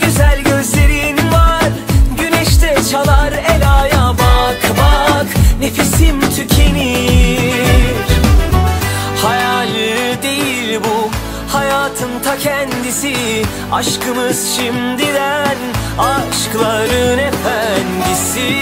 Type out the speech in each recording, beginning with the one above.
güzel gözlerin var. Güneşte çalar el aya bak bak. Nefesim tükenir. Hayal değil bu hayatın ta kendisi. Aşkımız şimdiden aşkların efendisi.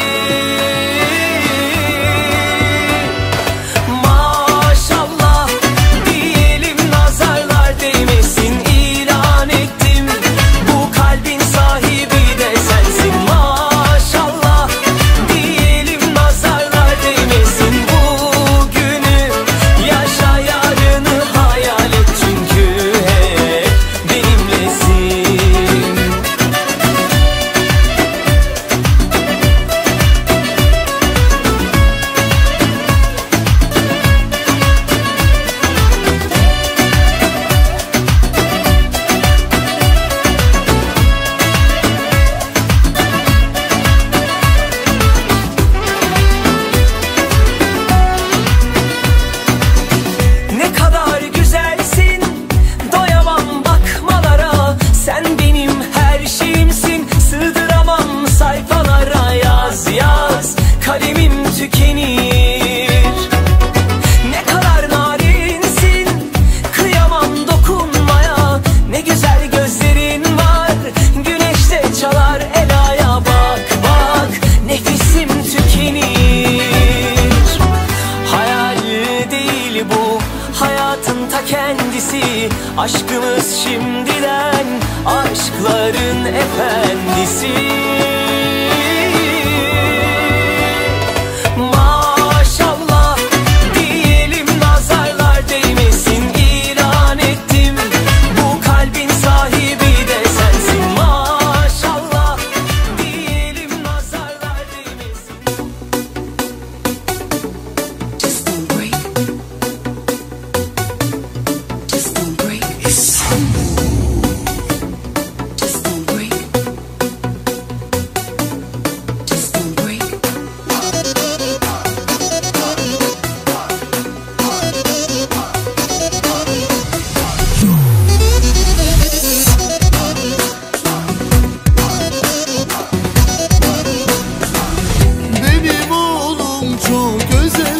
Özel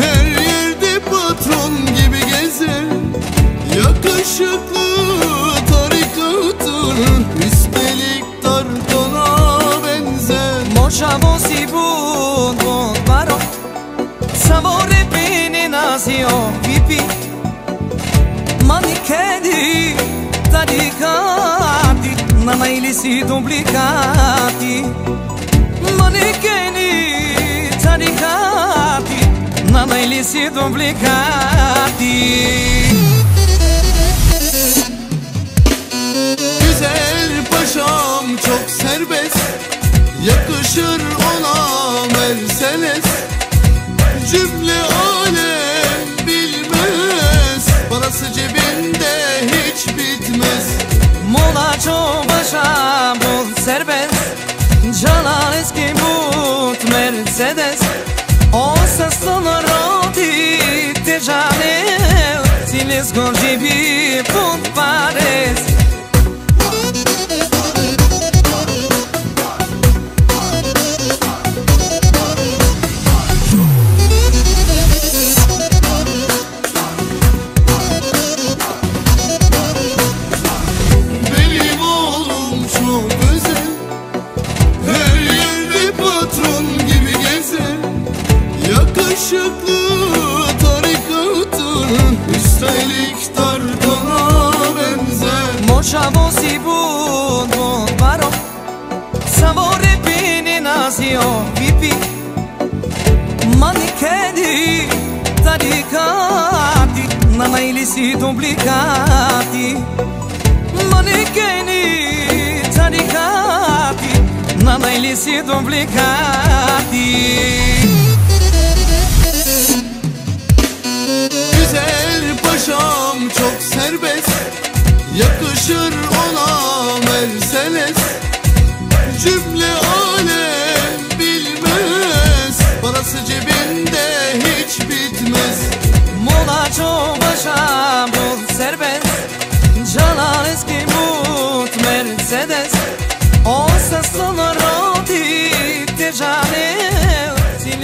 Her yerde patron gibi gezer Yakışıklı tarikatır Üstelik Tarkan'a benzer. Mochavo si bun bun baro. Savore bene nasio pipi Mani kedi taricati Nana ilisi duplicati Manicheni taricati Nana ilisi duplicati Güzel paşam çok serbest Yakışır ona Mercedes. Cümle alem esconde Çeliktar dona benzer Moşa vosi bun bun baro Savore bini nazio vipi. Mani kedi tarikati Nana ilisi duplikati. Mani kedi tarikati Nana ilisi duplikati. Güzel paşam çok serbest. Yakışır ona Mercedes. Cümle alem bilmez. Parası cebinde hiç bitmez. Mola çobaşa bul serbest. Canan eski but Mercedes. O sesler roti te janel Si